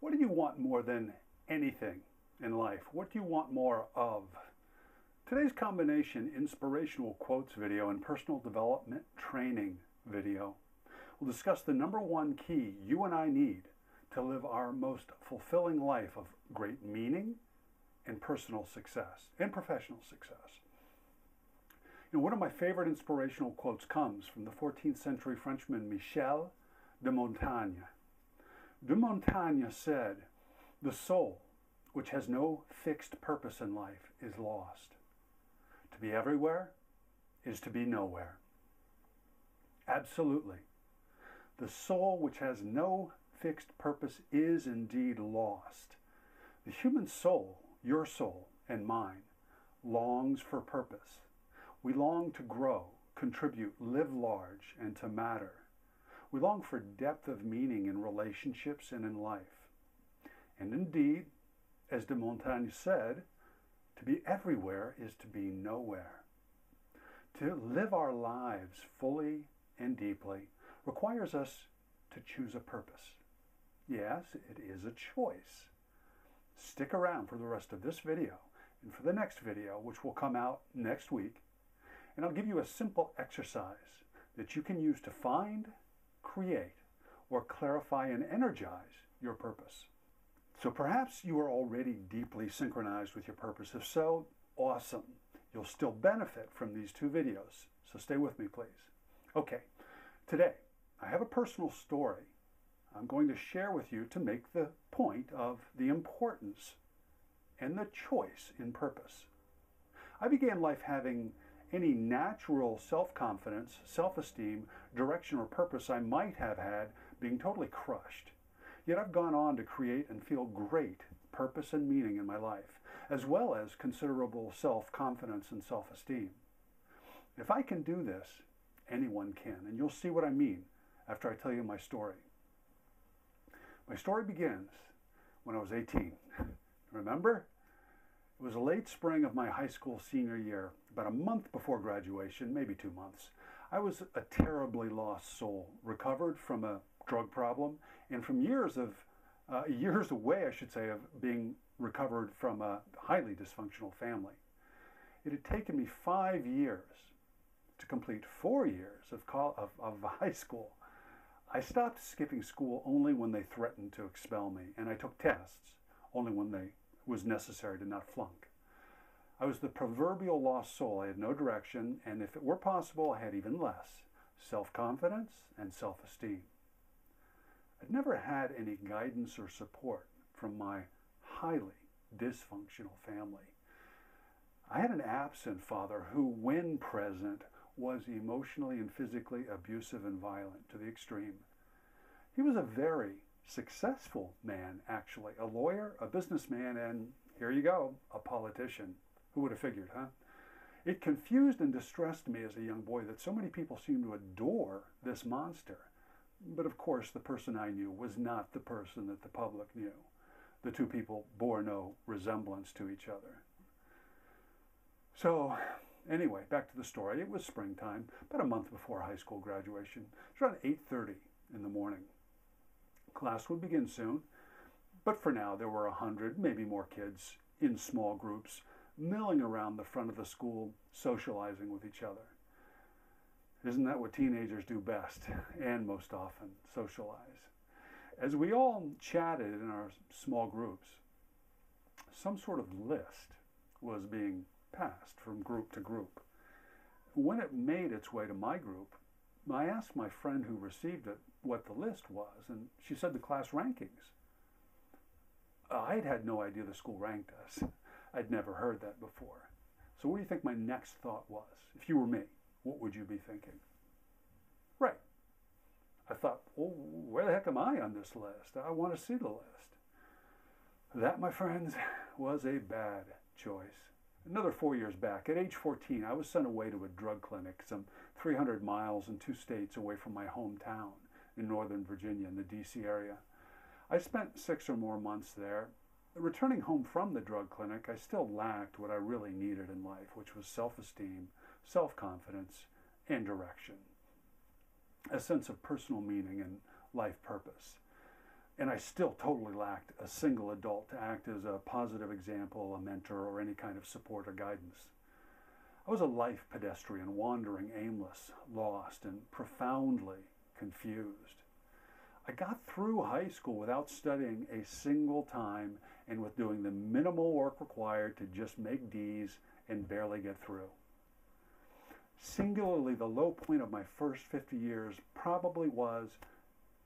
What do you want more than anything in life? What do you want more of? Today's combination inspirational quotes video and personal development training video will discuss the number one key you and I need to live our most fulfilling life of great meaning and personal success and professional success. You know, one of my favorite inspirational quotes comes from the 14th century Frenchman Michel de Montaigne. De Montaigne said, The soul, which has no fixed purpose in life, is lost. To be everywhere is to be nowhere. Absolutely. The soul, which has no fixed purpose, is indeed lost. The human soul, your soul and mine, longs for purpose. We long to grow, contribute, live large, and to matter. We long for depth of meaning in relationships and in life. And indeed, as de Montaigne said, to be everywhere is to be nowhere. To live our lives fully and deeply requires us to choose a purpose. Yes, it is a choice. Stick around for the rest of this video and for the next video, which will come out next week, and I'll give you a simple exercise that you can use to find create, or clarify and energize your purpose. So perhaps you are already deeply synchronized with your purpose. If so, awesome. You'll still benefit from these two videos. So stay with me, please. Okay, today I have a personal story I'm going to share with you to make the point of the importance and the choice in purpose. I began life having any natural self confidence, self esteem, direction, or purpose I might have had being totally crushed. Yet I've gone on to create and feel great purpose and meaning in my life, as well as considerable self confidence and self esteem. If I can do this, anyone can, and you'll see what I mean after I tell you my story. My story begins when I was 18. Remember? It was late spring of my high school senior year, about a month before graduation, maybe two months. I was a terribly lost soul, recovered from a drug problem, and from years of uh, years away, I should say, of being recovered from a highly dysfunctional family. It had taken me five years to complete four years of, of, of high school. I stopped skipping school only when they threatened to expel me, and I took tests only when they was necessary to not flunk. I was the proverbial lost soul. I had no direction, and if it were possible, I had even less self confidence and self esteem. I'd never had any guidance or support from my highly dysfunctional family. I had an absent father who, when present, was emotionally and physically abusive and violent to the extreme. He was a very successful man, actually. A lawyer, a businessman, and here you go, a politician. Who would have figured, huh? It confused and distressed me as a young boy that so many people seemed to adore this monster. But of course, the person I knew was not the person that the public knew. The two people bore no resemblance to each other. So, anyway, back to the story. It was springtime, about a month before high school graduation. It was around 8:30 in the morning. Class would begin soon, but for now there were a hundred, maybe more kids in small groups milling around the front of the school, socializing with each other. Isn't that what teenagers do best and most often socialize? As we all chatted in our small groups, some sort of list was being passed from group to group. When it made its way to my group, I asked my friend who received it what the list was, and she said the class rankings. I'd had no idea the school ranked us. I'd never heard that before. So, what do you think my next thought was? If you were me, what would you be thinking? Right. I thought, well, where the heck am I on this list? I want to see the list. That, my friends, was a bad choice. Another four years back, at age 14, I was sent away to a drug clinic some 300 miles in two states away from my hometown in Northern Virginia in the DC area. I spent six or more months there. Returning home from the drug clinic, I still lacked what I really needed in life, which was self esteem, self confidence, and direction. A sense of personal meaning and life purpose. And I still totally lacked a single adult to act as a positive example, a mentor, or any kind of support or guidance. I was a life pedestrian, wandering, aimless, lost, and profoundly confused. I got through high school without studying a single time and with doing the minimal work required to just make D's and barely get through. Singularly, the low point of my first 50 years probably was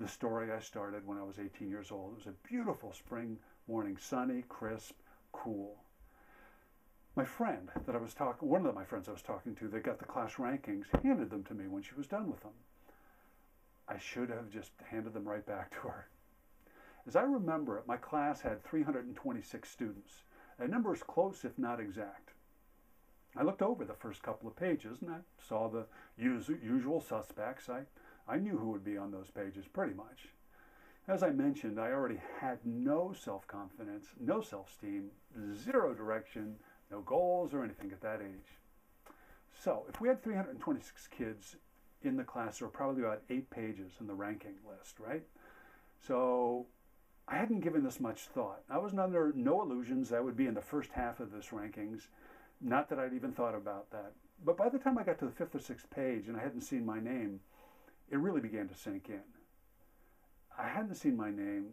the story I started when I was 18 years old. It was a beautiful spring morning, sunny, crisp, cool. My friend that I was talking, one of my friends I was talking to that got the class rankings, handed them to me when she was done with them. I should have just handed them right back to her. As I remember it, my class had 326 students. A number is close, if not exact. I looked over the first couple of pages and I saw the usual suspects. I, I knew who would be on those pages pretty much. As I mentioned, I already had no self confidence, no self esteem, zero direction, no goals or anything at that age. So, if we had 326 kids in the class, there were probably about eight pages in the ranking list, right? So, I hadn't given this much thought. I was under no illusions that would be in the first half of this rankings. Not that I'd even thought about that. But by the time I got to the fifth or sixth page and I hadn't seen my name, it really began to sink in. I hadn't seen my name,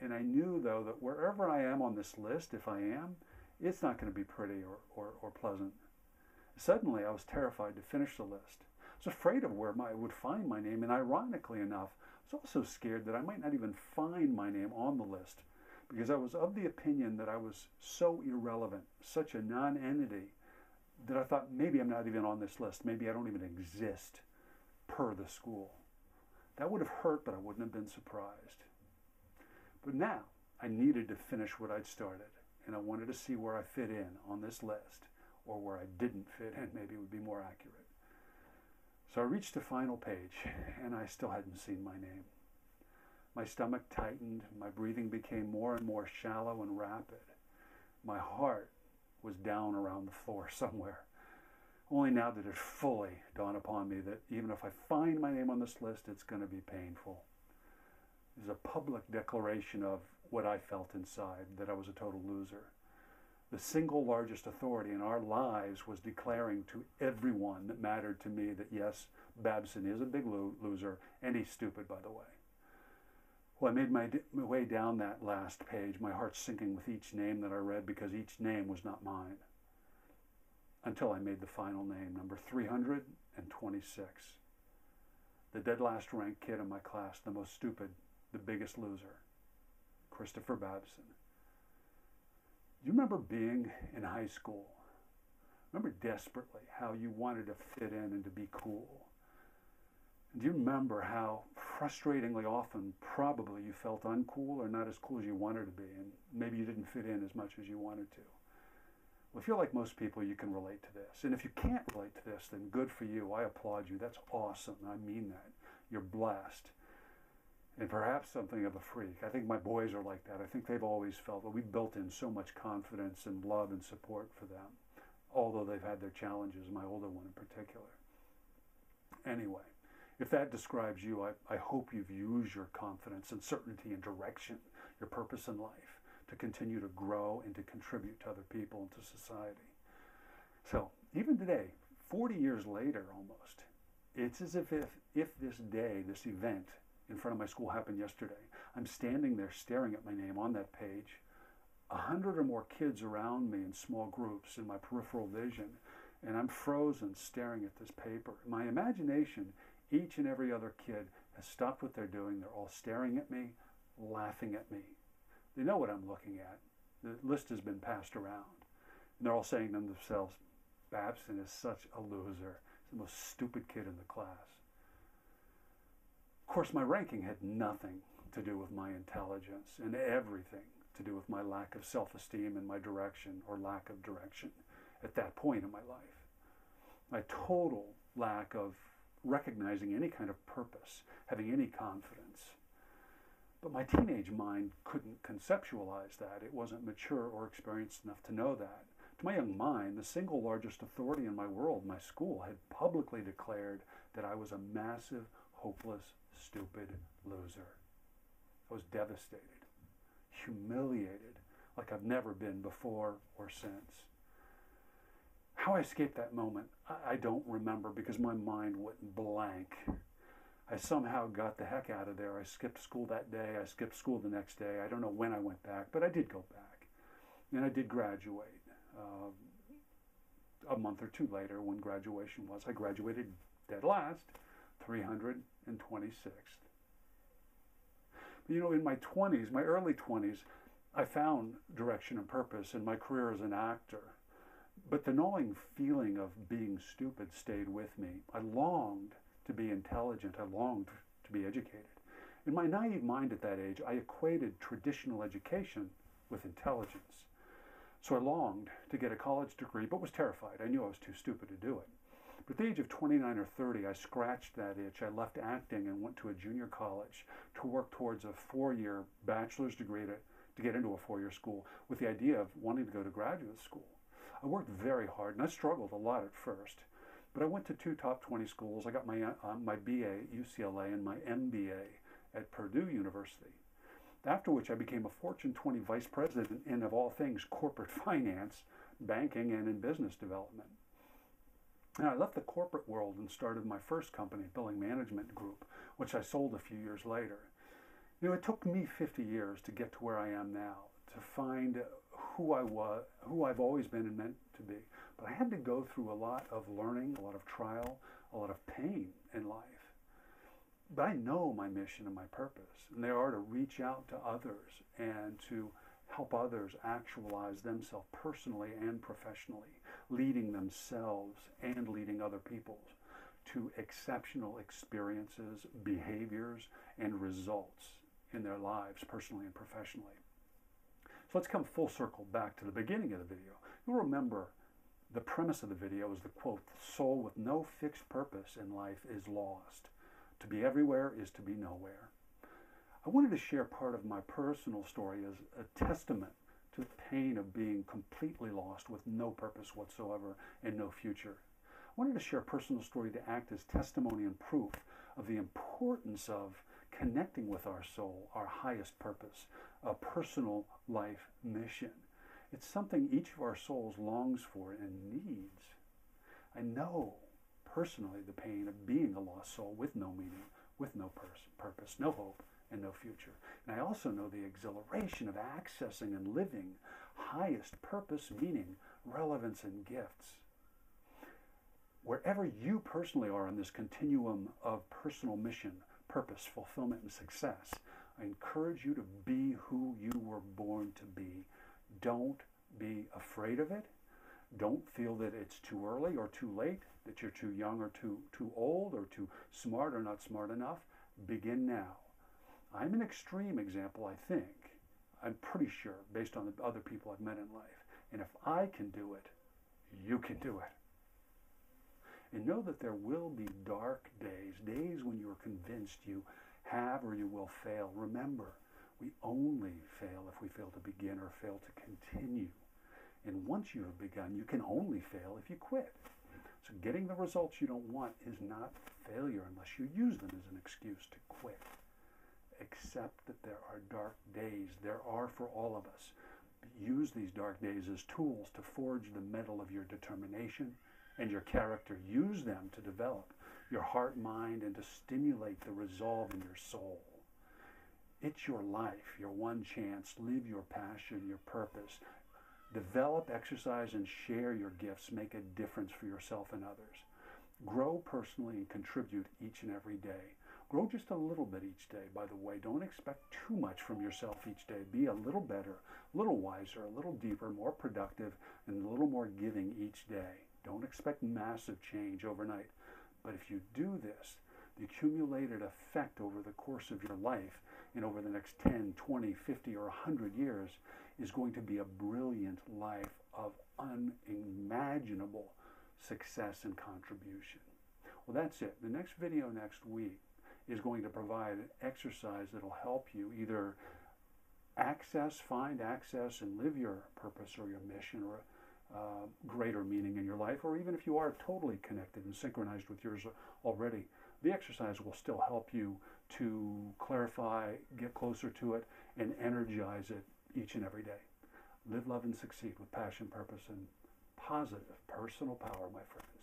and I knew, though, that wherever I am on this list, if I am, it's not going to be pretty or, or, or pleasant. Suddenly, I was terrified to finish the list. I was afraid of where I would find my name, and ironically enough, I was also scared that I might not even find my name on the list because I was of the opinion that I was so irrelevant, such a non entity, that I thought maybe I'm not even on this list. Maybe I don't even exist per the school. That would have hurt, but I wouldn't have been surprised. But now I needed to finish what I'd started, and I wanted to see where I fit in on this list, or where I didn't fit in, maybe it would be more accurate. So I reached the final page, and I still hadn't seen my name. My stomach tightened, my breathing became more and more shallow and rapid. My heart was down around the floor somewhere. Only now did it fully dawn upon me that even if I find my name on this list, it's going to be painful. It was a public declaration of what I felt inside, that I was a total loser the single largest authority in our lives was declaring to everyone that mattered to me that yes, Babson is a big lo- loser and he's stupid, by the way. Well, I made my, d- my way down that last page, my heart sinking with each name that I read because each name was not mine. Until I made the final name, number 326. The dead last ranked kid in my class, the most stupid, the biggest loser, Christopher Babson. You remember being in high school? Remember desperately how you wanted to fit in and to be cool? do you remember how frustratingly often probably you felt uncool or not as cool as you wanted to be and maybe you didn't fit in as much as you wanted to? Well, if you're like most people, you can relate to this. And if you can't relate to this, then good for you. I applaud you. That's awesome. I mean that. You're blessed and perhaps something of a freak. I think my boys are like that. I think they've always felt that we've built in so much confidence and love and support for them, although they've had their challenges, my older one in particular. Anyway, if that describes you, I, I hope you've used your confidence and certainty and direction, your purpose in life, to continue to grow and to contribute to other people and to society. So, even today, 40 years later almost, it's as if, if, if this day, this event, in front of my school happened yesterday. I'm standing there staring at my name on that page. A hundred or more kids around me in small groups in my peripheral vision, and I'm frozen staring at this paper. My imagination, each and every other kid has stopped what they're doing. They're all staring at me, laughing at me. They know what I'm looking at. The list has been passed around. And they're all saying to themselves, Babson is such a loser. He's the most stupid kid in the class. Of course, my ranking had nothing to do with my intelligence and everything to do with my lack of self esteem and my direction or lack of direction at that point in my life. My total lack of recognizing any kind of purpose, having any confidence. But my teenage mind couldn't conceptualize that. It wasn't mature or experienced enough to know that. To my young mind, the single largest authority in my world, my school, had publicly declared that I was a massive, hopeless stupid loser. I was devastated, humiliated, like I've never been before or since. How I escaped that moment, I don't remember because my mind went blank. I somehow got the heck out of there. I skipped school that day. I skipped school the next day. I don't know when I went back, but I did go back. And I did graduate. Uh, a month or two later, when graduation was, I graduated dead last, 326th. You know, in my 20s, my early 20s, I found direction and purpose in my career as an actor. But the gnawing feeling of being stupid stayed with me. I longed to be intelligent. I longed to be educated. In my naive mind at that age, I equated traditional education with intelligence. So I longed to get a college degree, but was terrified. I knew I was too stupid to do it. But at the age of 29 or 30, I scratched that itch. I left acting and went to a junior college to work towards a four year bachelor's degree to, to get into a four year school with the idea of wanting to go to graduate school. I worked very hard and I struggled a lot at first. But I went to two top 20 schools. I got my, uh, my BA at UCLA and my MBA at Purdue University. After which I became a Fortune 20 vice president in, of all things, corporate finance, banking, and in business development. And I left the corporate world and started my first company, Billing Management Group, which I sold a few years later. You know, it took me 50 years to get to where I am now, to find who I was, who I've always been and meant to be. But I had to go through a lot of learning, a lot of trial, a lot of pain in life. But I know my mission and my purpose, and they are to reach out to others and to help others actualize themselves personally and professionally, leading themselves and leading other people to exceptional experiences, behaviors, and results in their lives, personally and professionally. So let's come full circle back to the beginning of the video. You'll remember the premise of the video is the quote, the soul with no fixed purpose in life is lost. To be everywhere is to be nowhere. I wanted to share part of my personal story as a testament to the pain of being completely lost with no purpose whatsoever and no future. I wanted to share a personal story to act as testimony and proof of the importance of connecting with our soul, our highest purpose, a personal life mission. It's something each of our souls longs for and needs. I know personally the pain of being a lost soul with no meaning, with no pers- purpose, no hope, and no future. And I also know the exhilaration of accessing and living highest purpose, meaning, relevance, and gifts. Wherever you personally are on this continuum of personal mission, purpose, fulfillment, and success, I encourage you to be who you were born to be. Don't be afraid of it. Don't feel that it's too early or too late, that you're too young or too, too old or too smart or not smart enough. Begin now. I'm an extreme example, I think. I'm pretty sure, based on the other people I've met in life. And if I can do it, you can do it. And know that there will be dark days, days when you're convinced you have or you will fail. Remember, we only fail if we fail to begin or fail to continue. And once you have begun, you can only fail if you quit. So getting the results you don't want is not failure unless you use them as an excuse to quit. Accept that there are dark days. There are for all of us. Use these dark days as tools to forge the metal of your determination and your character. Use them to develop your heart, mind, and to stimulate the resolve in your soul. It's your life, your one chance. Live your passion, your purpose. Develop, exercise, and share your gifts. Make a difference for yourself and others. Grow personally and contribute each and every day. Grow just a little bit each day, by the way. Don't expect too much from yourself each day. Be a little better, a little wiser, a little deeper, more productive, and a little more giving each day. Don't expect massive change overnight. But if you do this, the accumulated effect over the course of your life and over the next 10, 20, 50, or 100 years is going to be a brilliant life of unimaginable success and contribution. Well, that's it. The next video next week is going to provide an exercise that will help you either access, find access, and live your purpose or your mission or uh, greater meaning in your life, or even if you are totally connected and synchronized with yours already, the exercise will still help you to clarify, get closer to it, and energize it each and every day. Live, love, and succeed with passion, purpose, and positive personal power, my friends.